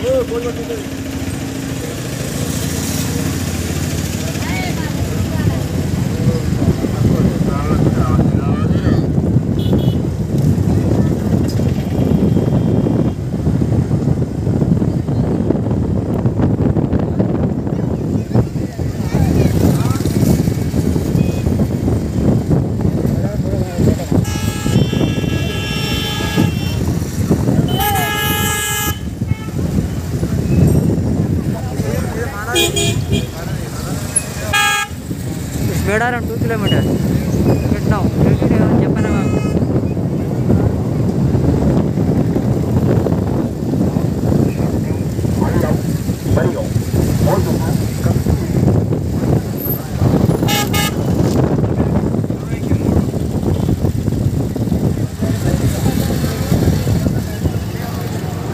ও বলো Medaram two kilometre పెట్టినాం. చెప్పనా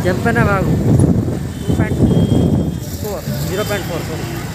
చెప్పనా బాబు 0.4 sorry